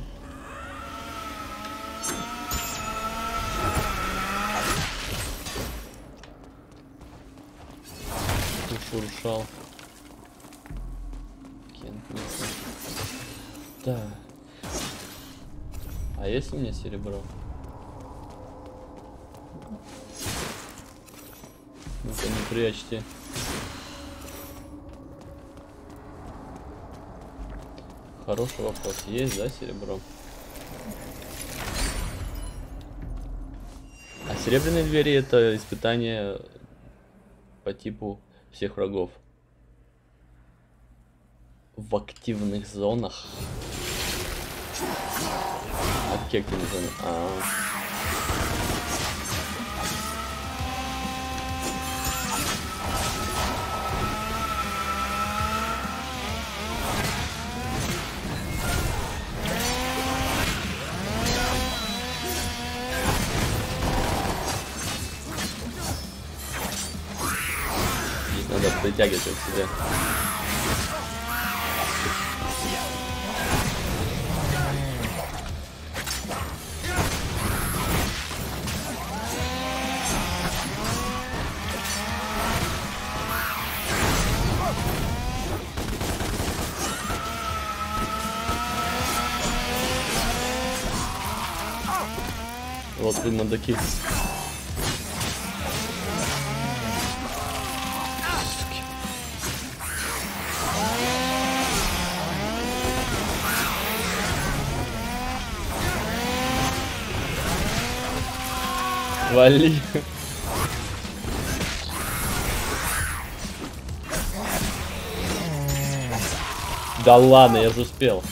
Ушуршал. Кент есть у меня серебро? Ну-ка, не прячьте. Хороший вопрос. Есть, да, серебро? А серебряные двери это испытание по типу всех врагов. В активных зонах. А какие активные зоны? А, здесь надо притягивать к мудаки. Вали. Да ладно, я же успел.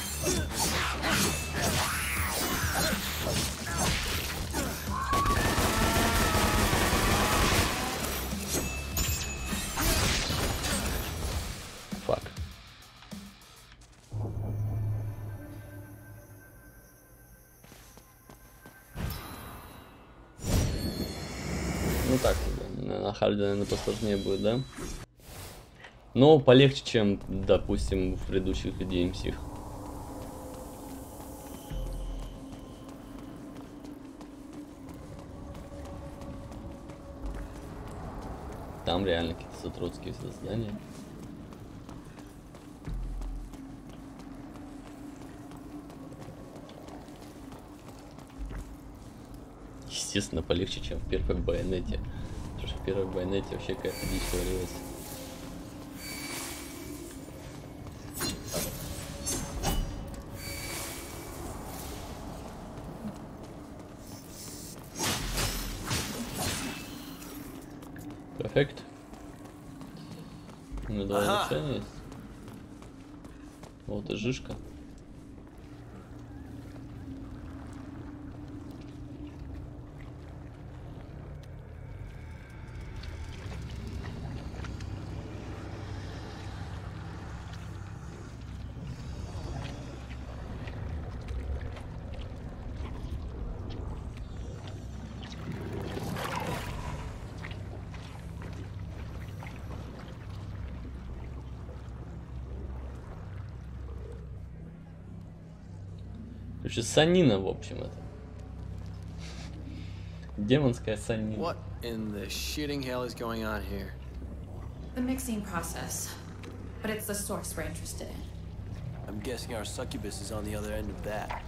Харде, наверное, посложнее будет, да? Но полегче, чем, допустим, в предыдущих DMC. Там реально какие-то сотрудские создания. Естественно, полегче, чем в первой байонете. В первой байонете вообще какая-то дичь творилась. Перфект. Ну, два Ага. есть. Вот и жишка. санина, в общем, это. Демонская санина. What in the shitting hell is going on here? The mixing process. But it's the source we're interested in. I'm guessing our succubus is on the other end of that.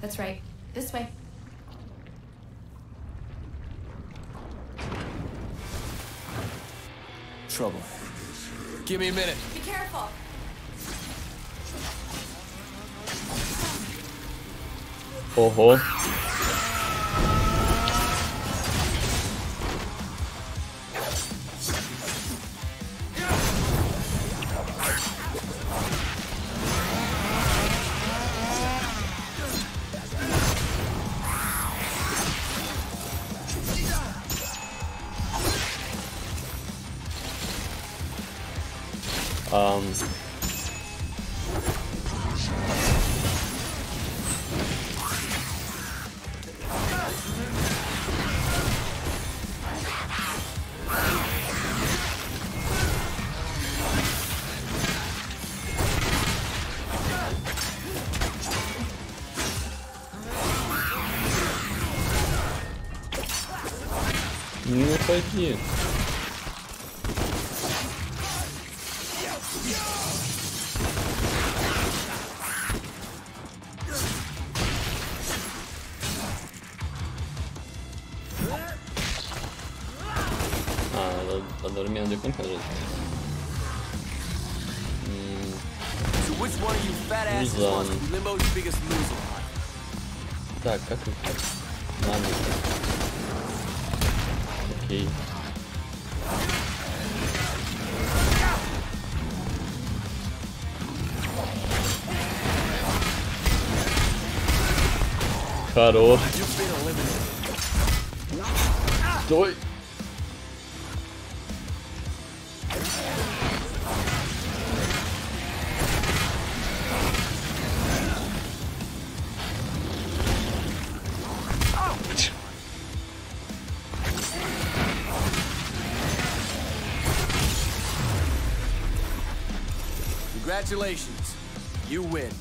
That's right. This way. Trouble. Give me a minute. Ого. Ам, be Limbo's biggest loser? Так, как их? Надо. Окей. Хорош. You've been eliminated. Стой. Congratulations. You win.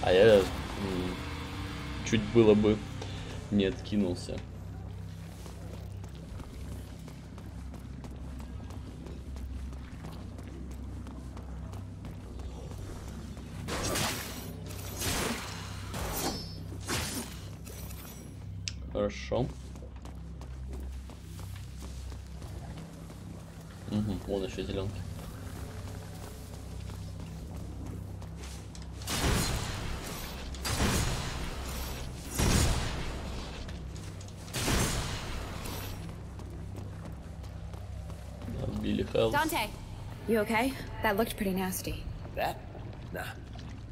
А я чуть было бы не откинулся. Хорошо. Угу, вон еще зеленки. Хелс. Dante, you okay? That looked pretty nasty. That? Nah.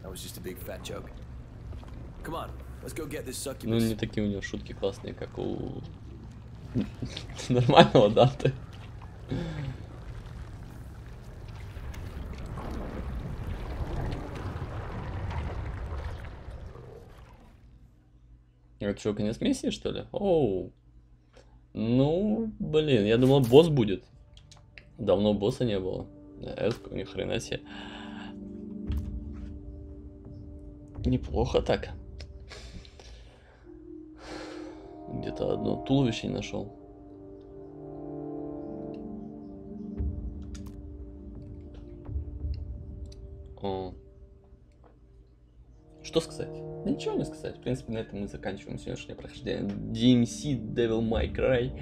That was just a big fat joke. Come on, let's go get this Ну, succubus. не такие у него шутки классные, как у *laughs* нормального Данте. Это что, конец миссии, что ли? Оу. Ну, блин, я думал, босс будет. Давно босса не было. Это ни хрена себе. Неплохо так. Где-то одно туловище не нашел. О. Что сказать? Да ничего не сказать. В принципе, на этом мы заканчиваем сегодняшнее прохождение DMC Devil May Cry.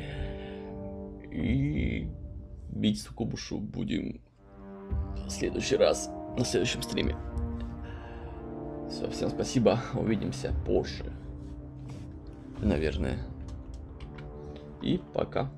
И бить Сукубушу будем в следующий раз, на следующем стриме. Все, всем спасибо. Увидимся позже. Наверное. И пока.